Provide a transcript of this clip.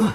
Ugh.